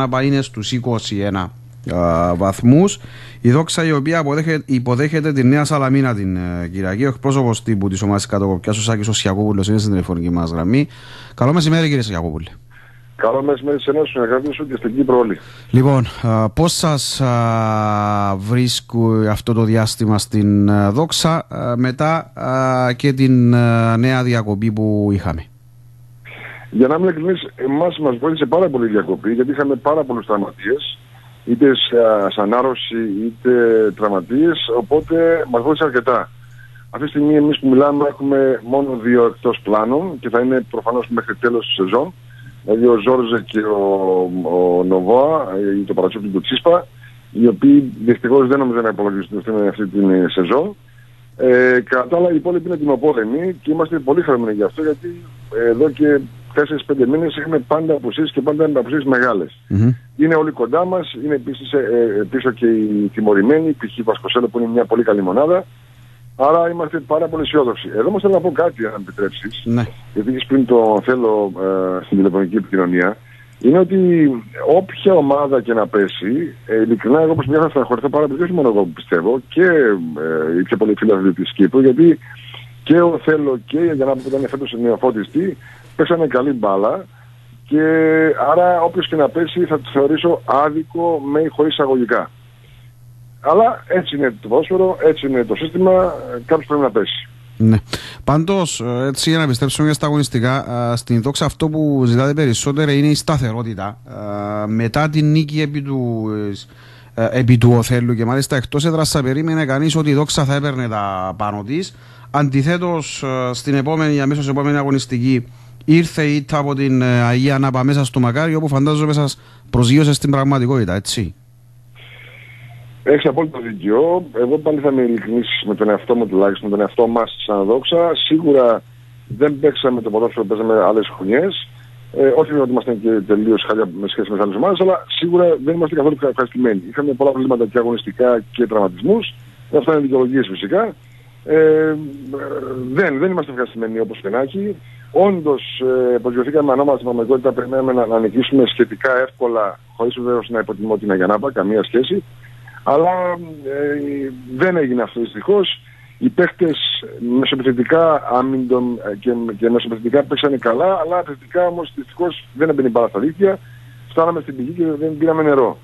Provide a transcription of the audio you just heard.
να πάει είναι στους 21 α, βαθμούς. Η Δόξα η οποία υποδέχεται, υποδέχεται τη Νέα Σαλαμίνα την uh, Κυριακή. Ο εκπρόσωπος τύπου της ομάδας κατοκοπιά, ο Σάκης Οσιακόπουλο, είναι στην τηλεφωνική μας γραμμή. Καλό μεσημέρι, κύριε Σιακόπουλε. Καλό μεσημέρι σε εσένα, συνεργάτε σου και στην Κύπρο όλοι. Λοιπόν, πώς σας βρίσκει αυτό το διάστημα στην Δόξα μετά και την νέα διακοπή που είχαμε; Για να είμαι ειλικρινής, εμάς μας βοήθησε πάρα πολύ η διακοπή γιατί είχαμε πάρα πολλούς τραυματίες είτε σαν άρρωση είτε τραυματίες οπότε μας βοήθησε αρκετά. Αυτή τη στιγμή εμείς που μιλάμε έχουμε μόνο δύο εκτός πλάνων και θα είναι προφανώς μέχρι τέλος της σεζόν. Δηλαδή ο Ζόρζε και ο, ο Νοβόα, το παρατσούκι του Τσίσπα, οι οποίοι δυστυχώς δεν νομίζω να υπολογιστούν αυτή την σεζόν. Ε, κατά άλλα οι υπόλοιποι είναι τιμοπόδεμοι και είμαστε πολύ χαρούμενοι γι' αυτό γιατί εδώ και 4-5 μήνες έχουμε πάντα αποσύσεις και πάντα αποσύσεις μεγάλες. Mm-hmm. Είναι όλοι κοντά μας, είναι επίσης ε, ε, πίσω και οι τιμωρημένοι, π.χ. Βασκοσέλο που είναι μια πολύ καλή μονάδα. Άρα είμαστε πάρα πολύ αισιόδοξοι. Εδώ όμως θέλω να πω κάτι, αν επιτρέψεις, ναι. γιατί έχεις πριν το θέλω ε, στην τηλεφωνική επικοινωνία, είναι ότι όποια ομάδα και να πέσει, ε, ειλικρινά εγώ πως μια θα στεναχωρηθώ πάρα πολύ, όχι μόνο εγώ που πιστεύω, και ε, οι πιο πολλοί φίλοι της Κύπρου, γιατί και ο Θέλω και η Αγιανάπη που ήταν φέτος νεοφώτιστη, πέσανε καλή μπάλα και άρα όποιος και να πέσει θα το θεωρήσω άδικο με ή χωρίς αγωγικά. Αλλά έτσι είναι το ποδόσφαιρο, έτσι είναι το σύστημα, κάποιος πρέπει να πέσει. Ναι. Πάντως, έτσι για να πιστέψουμε στα αγωνιστικά, στην δόξα αυτό που ζητάτε περισσότερο είναι η σταθερότητα. Μετά την νίκη επί του, επί του Οθέλου και μάλιστα εκτός έδρας θα περίμενε κανείς ότι η δόξα θα έπαιρνε τα πάνω της. Αντιθέτως, στην επόμενη, αμέσως επόμενη αγωνιστική, ήρθε η ήττα από την ε, Αγία Νάπα μέσα στο Μακάριο που φαντάζομαι σας προσγείωσε στην πραγματικότητα, έτσι. Έχεις απόλυτο δίκιο. Εγώ πάλι θα είμαι ειλικρινής με τον εαυτό μου τουλάχιστον, με τον εαυτό μας σαν δόξα. Σίγουρα δεν παίξαμε το ποδόσφαιρο που παίζαμε άλλες χρονιές. Ε, όχι ότι ήμασταν και τελείως χάλια με σχέση με τις άλλες ομάδες, αλλά σίγουρα δεν είμαστε καθόλου ευχαριστημένοι. Είχαμε πολλά προβλήματα και αγωνιστικά και τραυματισμούς. Αυτά είναι δικαιολογίες φυσικά. Ε, δεν, δεν είμαστε ευχαριστημένοι όπως φαινάκι. Όντως ε, προσγειωθήκαμε ανώματα στην πραγματικότητα, περιμέναμε να, να νικήσουμε σχετικά εύκολα, χωρίς βεβαίως να υποτιμώ την Αγιανάπα, καμία σχέση. Αλλά ε, δεν έγινε αυτό δυστυχώς. Οι παίχτες μεσοπιθετικά άμυντον ε, και, και μεσοπιθετικά παίξανε καλά, αλλά επιθετικά όμως δυστυχώς δεν έμπαινε πάρα στα δίκτυα. Φτάναμε στην πηγή και δεν πήραμε νερό.